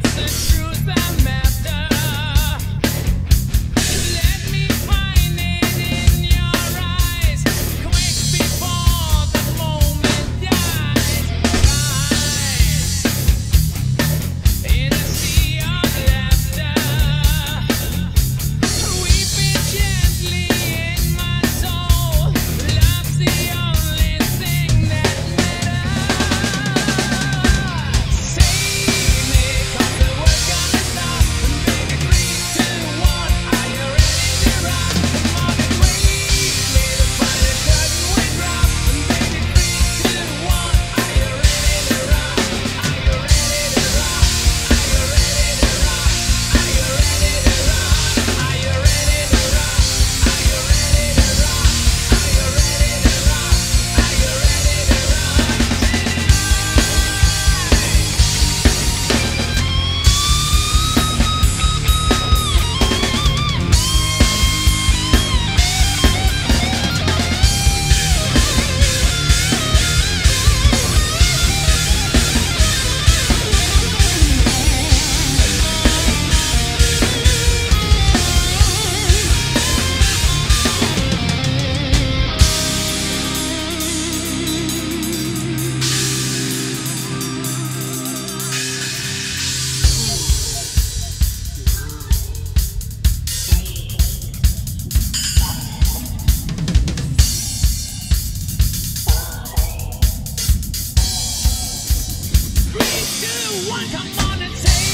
It's the truth that matters. do one, come on and say